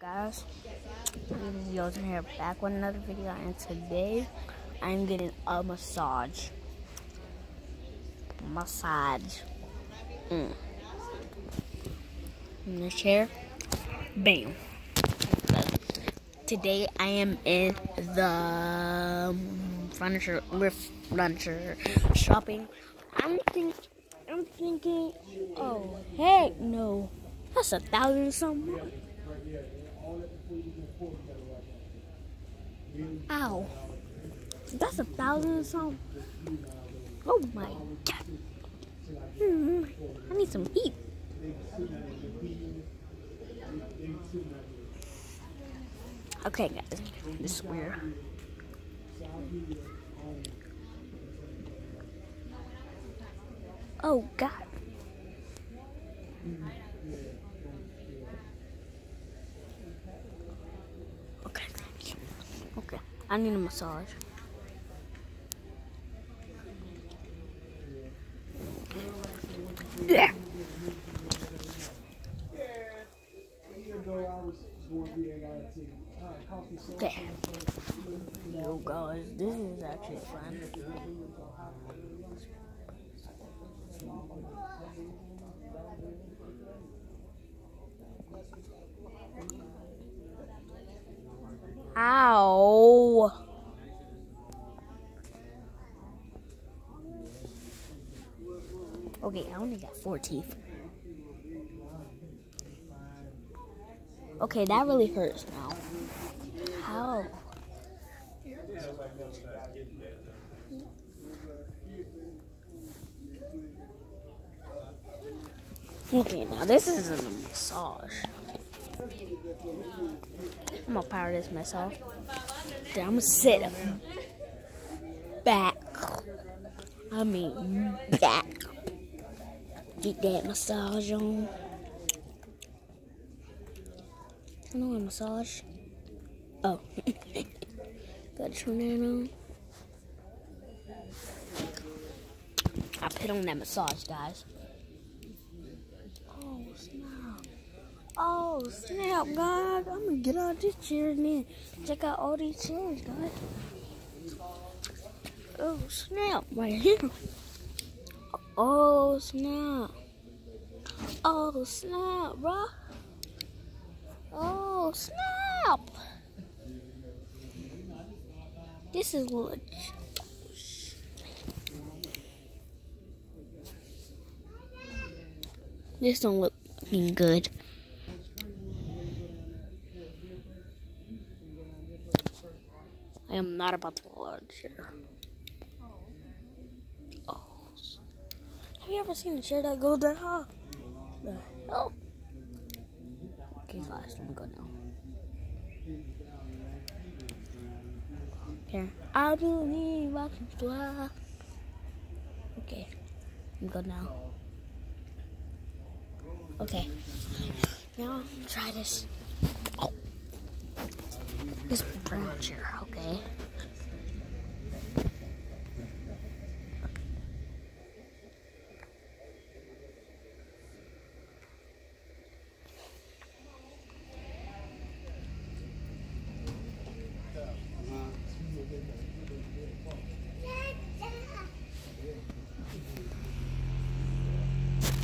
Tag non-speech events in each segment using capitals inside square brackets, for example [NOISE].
guys this is Yosin here back with another video and today I'm getting a massage. Massage. Mm. in the chair bam. Today I am in the furniture furniture shopping. I'm think I'm thinking oh heck no. That's a thousand something Ow. That's a thousand something. Oh my god. Hmm. I need some heat. Okay, guys. This is weird. Oh god. Okay. Okay. I need a massage. Yeah. Okay. Yo guys, this is actually fun. Ow. Okay, I only got four teeth. Okay, that really hurts now. How? Okay, now this isn't a massage. I'm gonna power this myself. Then I'm gonna sit him back. I mean back. Get that massage on. I a massage. Oh. [LAUGHS] Gotta turn that on. I put on that massage, guys. Oh, snap. Oh, snap, guys. I'm gonna get out this chair and then check out all these chairs, guys. Oh, snap, right here. Oh, snap. Oh, snap, bro. Oh, snap. This is legit. This don't look good. I am not about to fall out of the chair. Oh. Have you ever seen a chair that goes that high? The hell? Okay, guys, let me go now. Okay. I believe I can fly. Okay. I'm good now. Okay. Now try this. This brown okay?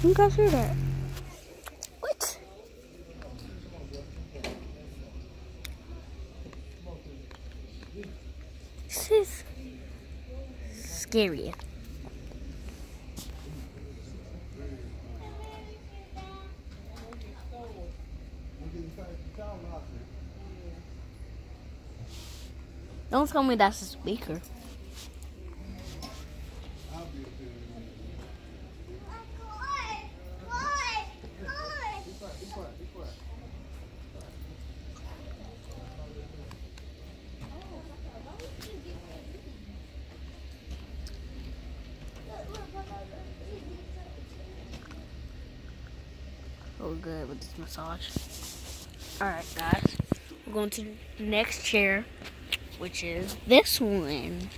You guys hear that? What? This is scary. Don't tell me that's a speaker. We're good with this massage. Alright, guys. We're going to the next chair, which is this one.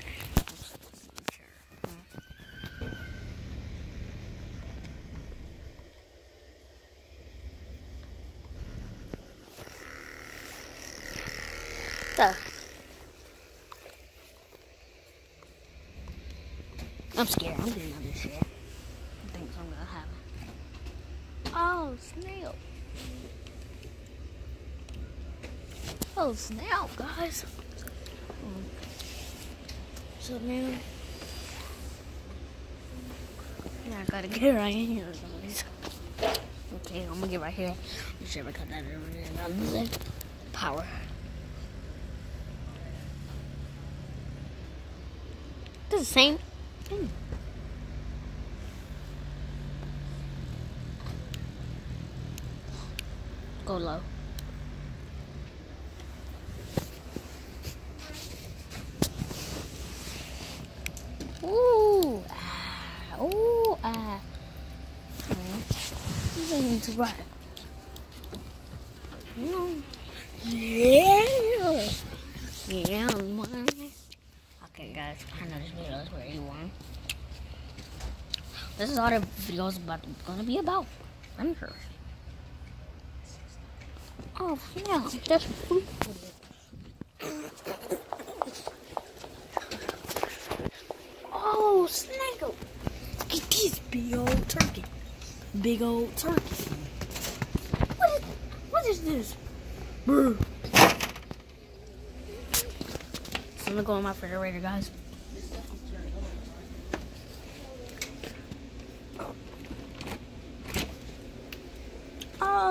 I'm scared. I'm getting on this shit. I think I'm gonna have it. Oh, snail. Oh, snail, guys. So now, now I gotta get right in here, guys. Okay, I'm gonna get right here. Sure I cut that in. Power. This is the same thing. Go low. Ooh, ah, ooh, ah. This is right. Mm. Yeah. Yeah, man. Okay, guys, I know this video is very long. This is all the videos about gonna be about. I'm sure. Oh, yeah, that's food. Oh, snake! Look at this big old turkey. Big old turkey. What is, what is this? Brr. I'm gonna go in my refrigerator, guys.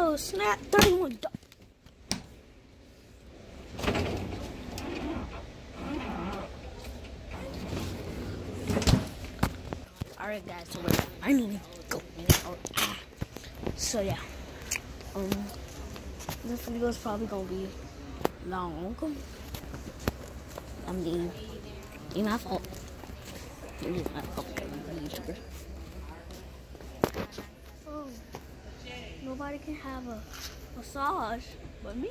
Oh, snap. 31 Alright guys, so we're finally going out. So yeah. Um this video is probably gonna be long. I mean it's my fault. It's my fault YouTuber. Oh, nobody can have a massage but me.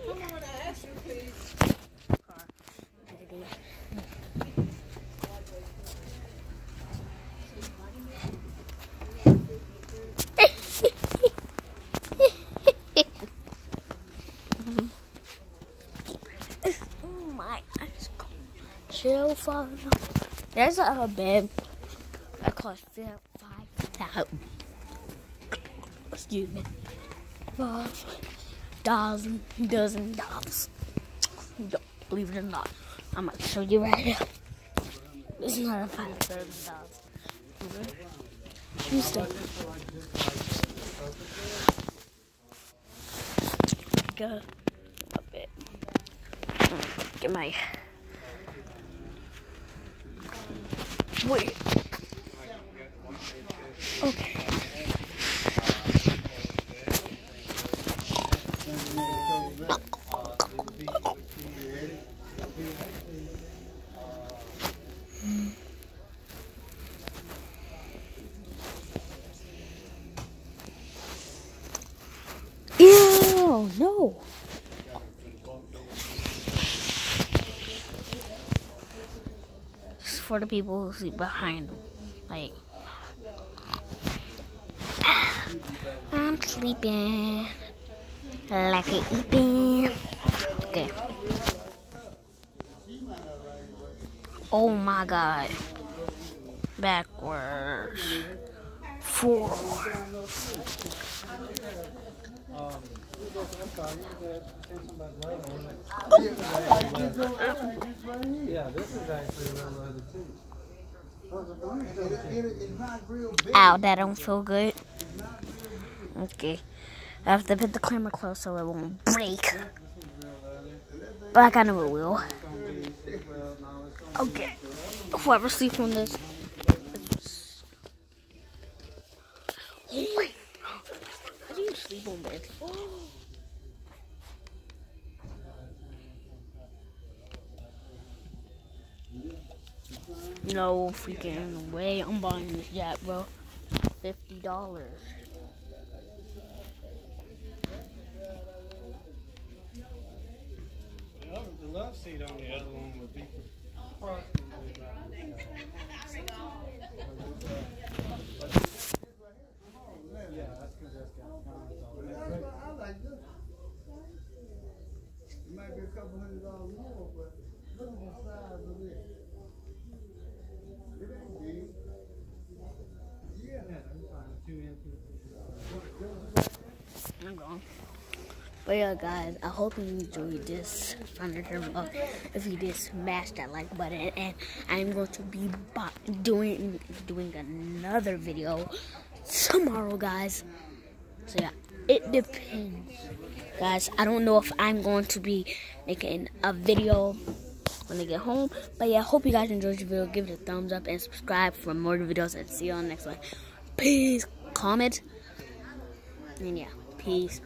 oh my, chill fun. There's a uh, bed that costs five thousand. Excuse me, five thousand dozen dollars. Believe it or not, I'm gonna show you right now. This is not a five thousand dollars. You stop. Go a bit. Get my. Wait. Okay. No. It's for the people who sleep behind. Like, I'm sleeping like a eating. Okay. Oh my god. Backwards. Forward. Ow, that don't feel good. Okay. I have to put the camera close so it won't break. But I kind of will. Okay. Whoever sleeps on this. Oh. How do you sleep on this? No freaking way I'm buying this yacht, bro. Fifty dollars. The love seat on the other one would be approximately Yeah, that's because that's got tons on it. I like this. It might be couple hundred dollars more, but look at the size of it. It ain't big. Yeah. I'm gone. But yeah, guys, I hope you enjoyed this furniture vlog. If you did, smash that like button, and I'm going to be doing doing another video tomorrow, guys. So yeah, it depends, guys. I don't know if I'm going to be making a video when I get home, but yeah, I hope you guys enjoyed the video. Give it a thumbs up and subscribe for more videos, and see you on the next one. Peace. Comment. And yeah, peace.